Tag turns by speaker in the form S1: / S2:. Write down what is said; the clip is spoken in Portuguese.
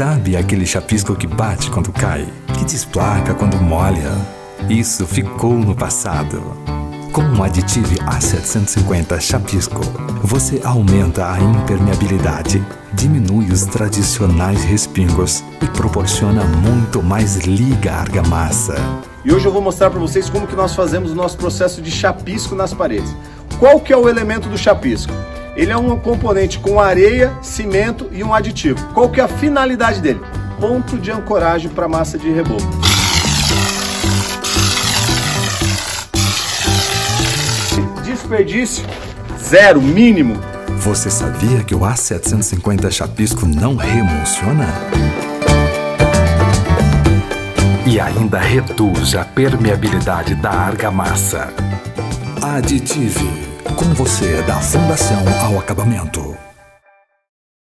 S1: Sabe aquele chapisco que bate quando cai, que desplaca quando molha? Isso ficou no passado. Com o aditivo A750 Chapisco, você aumenta a impermeabilidade, diminui os tradicionais respingos e proporciona muito mais liga argamassa.
S2: E hoje eu vou mostrar para vocês como que nós fazemos o nosso processo de chapisco nas paredes. Qual que é o elemento do chapisco? Ele é um componente com areia, cimento e um aditivo. Qual que é a finalidade dele? Ponto de ancoragem para massa de reboco. desperdício zero, mínimo.
S1: Você sabia que o A750 Chapisco não reemulsiona? E ainda reduz a permeabilidade da argamassa. Aditive. Com você da fundação ao acabamento.